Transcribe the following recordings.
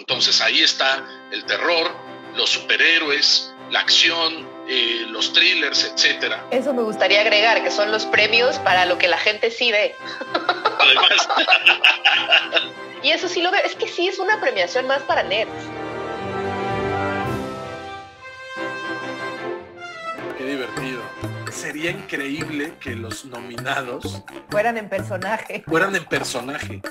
Entonces ahí está el terror, los superhéroes, la acción, eh, los thrillers, etcétera. Eso me gustaría agregar, que son los premios para lo que la gente sí ve. Además. y eso sí lo veo, es que sí es una premiación más para nerds. Qué divertido sería increíble que los nominados fueran en personaje. Fueran en personaje.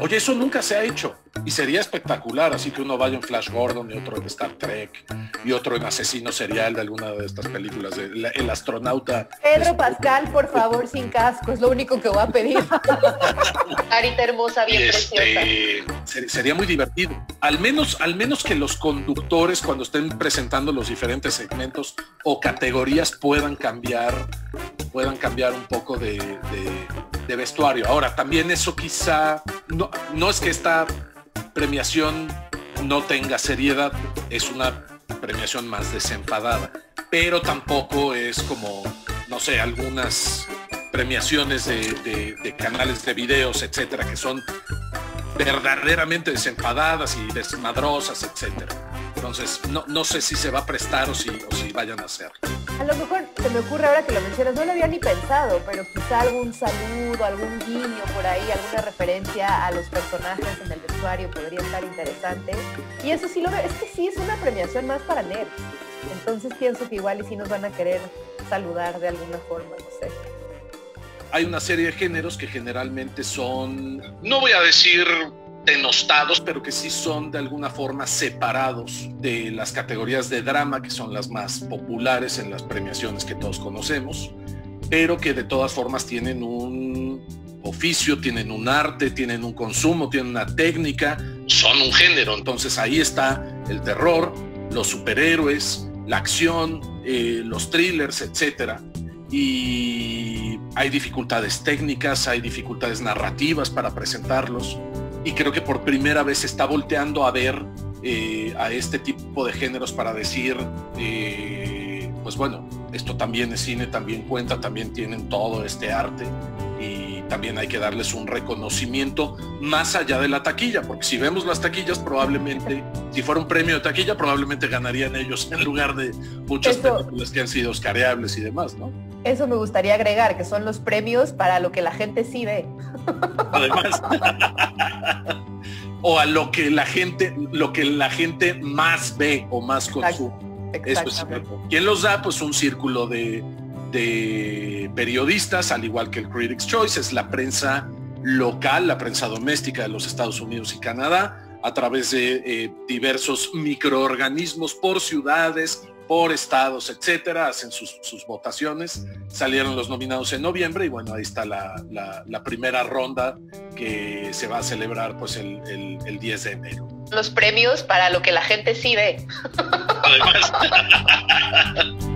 Oye, eso nunca se ha hecho y sería espectacular, así que uno vaya en Flash Gordon y otro en Star Trek y otro en Asesino Serial de alguna de estas películas, de El astronauta. Pedro Pascal, por favor, sin casco, es lo único que voy a pedir. Carita hermosa, bien este, preciosa. Sería muy divertido. Al menos, al menos que los conductores cuando estén presentando los diferentes segmentos o categorías puedan cambiar, puedan cambiar un poco de vestuario. Ahora, también eso quizá, no, no es que esta premiación no tenga seriedad, es una premiación más desenfadada, pero tampoco es como, no sé, algunas premiaciones de, de canales de videos, etcétera, que son verdaderamente desenfadadas y desmadrosas, etcétera. Entonces, no, no sé si se va a prestar o si, o si vayan a hacer. A lo mejor se me ocurre ahora que lo mencionas, no lo había ni pensado, pero quizá algún saludo, algún guiño por ahí, alguna referencia a los personajes en el vestuario podría estar interesante. Y eso sí lo veo, es que sí es una premiación más para nerds. Entonces pienso que igual y sí nos van a querer saludar de alguna forma, no sé hay una serie de géneros que generalmente son, no voy a decir denostados, pero que sí son de alguna forma separados de las categorías de drama, que son las más populares en las premiaciones que todos conocemos, pero que de todas formas tienen un oficio, tienen un arte, tienen un consumo, tienen una técnica, son un género. Entonces ahí está el terror, los superhéroes, la acción, eh, los thrillers, etcétera y hay dificultades técnicas, hay dificultades narrativas para presentarlos y creo que por primera vez se está volteando a ver eh, a este tipo de géneros para decir, eh, pues bueno, esto también es cine, también cuenta, también tienen todo este arte y también hay que darles un reconocimiento más allá de la taquilla, porque si vemos las taquillas probablemente, si fuera un premio de taquilla, probablemente ganarían ellos en lugar de muchas películas que han sido oscareables y demás, ¿no? Eso me gustaría agregar, que son los premios para lo que la gente sí ve. Además. o a lo que la gente, lo que la gente más ve o más consume. Eso es ¿Quién los da? Pues un círculo de, de periodistas, al igual que el Critics Choice, es la prensa local, la prensa doméstica de los Estados Unidos y Canadá, a través de eh, diversos microorganismos por ciudades, por estados, etcétera, hacen sus, votaciones, salieron los nominados en noviembre y bueno, ahí está la, primera ronda que se va a celebrar pues el, el 10 de enero. Los premios para lo que la gente sí ve. Además.